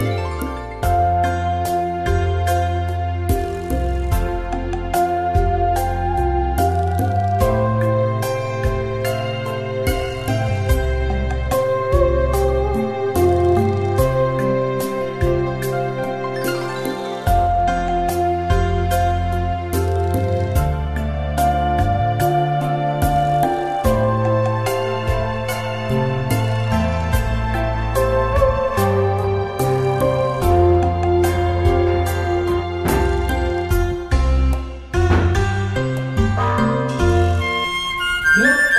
Bye. No.